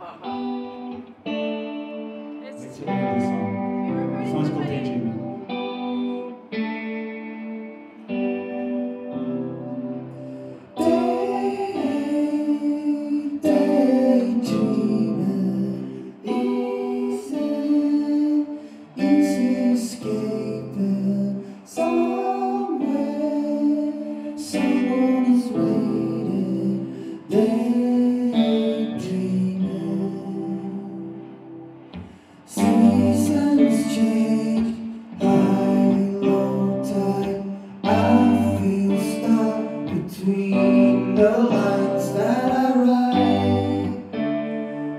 ha, ha.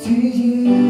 寂静。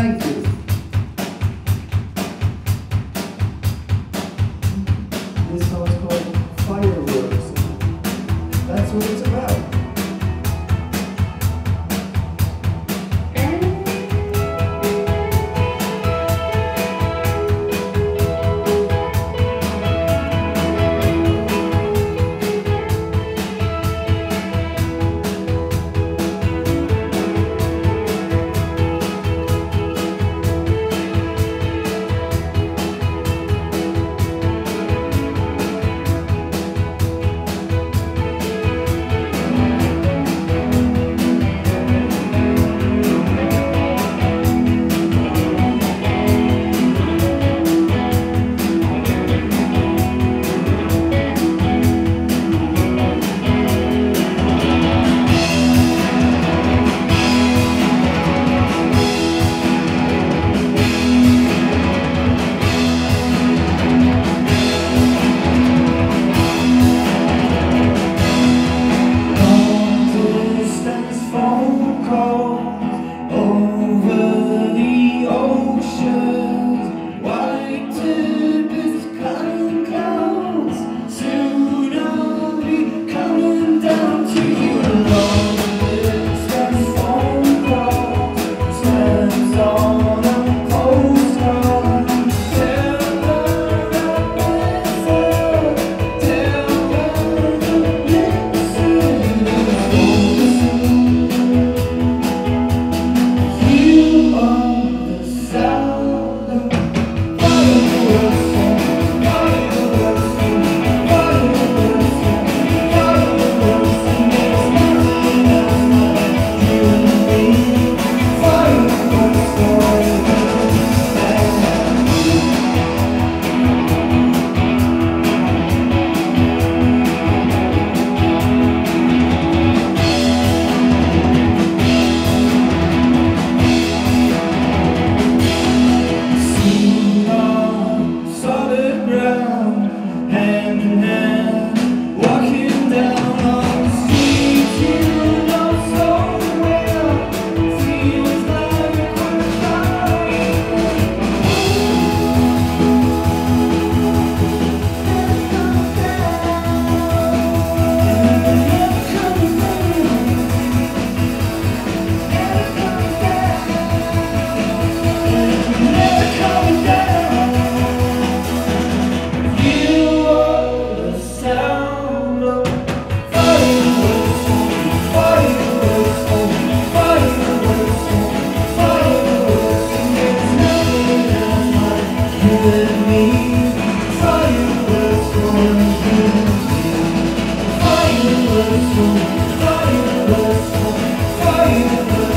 Thank you. on Fireworks, fireworks, fireworks